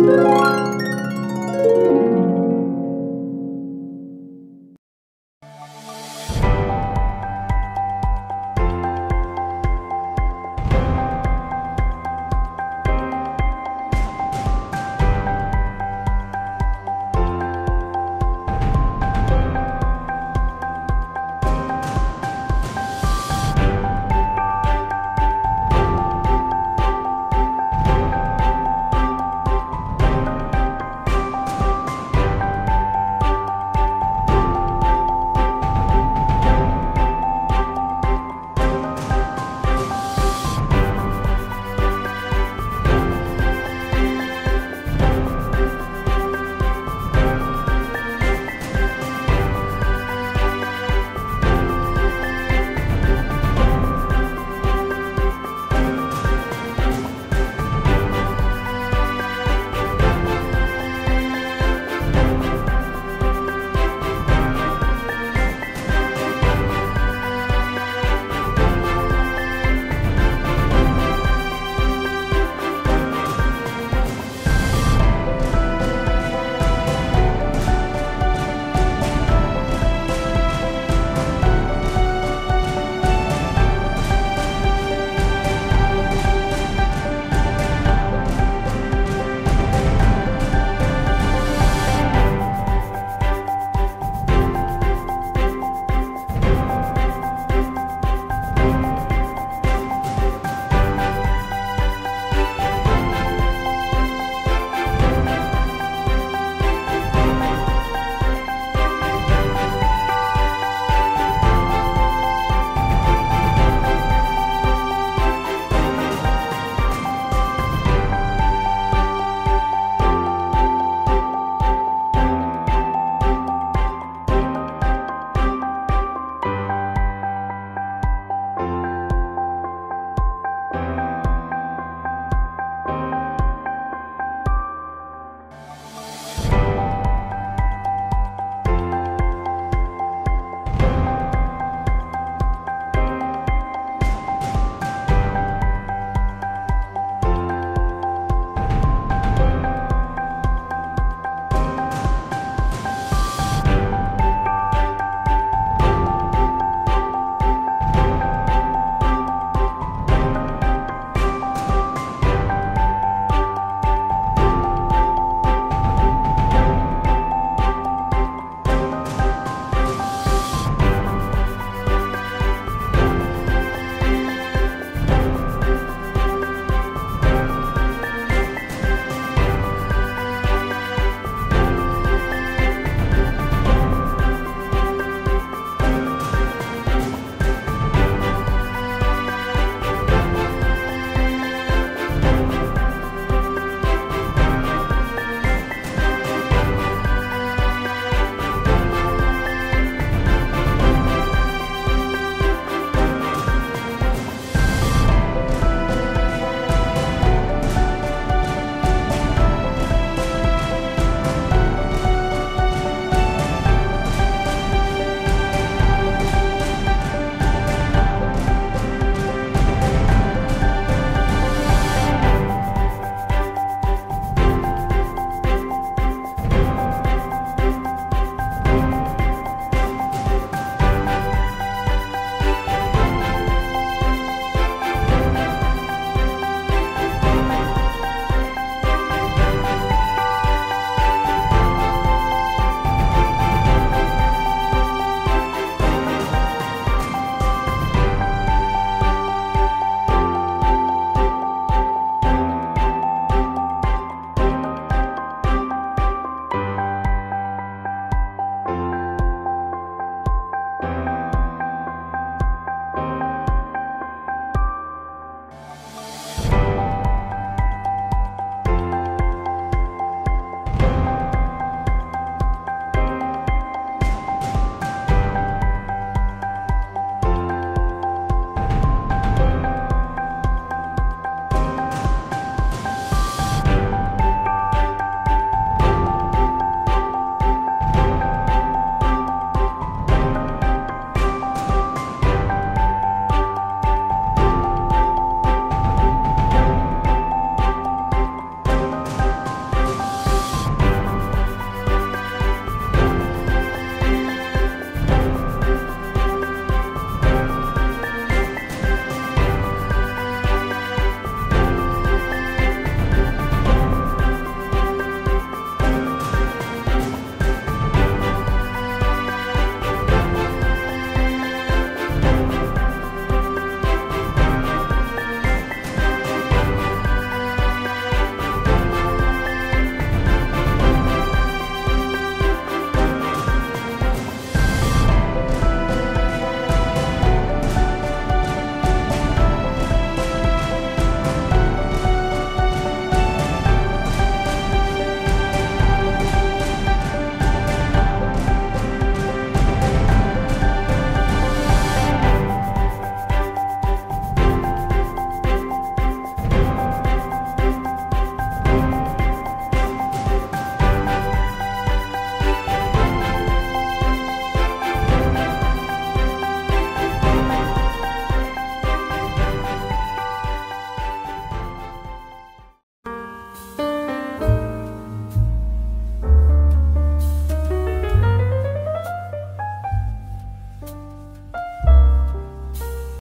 Música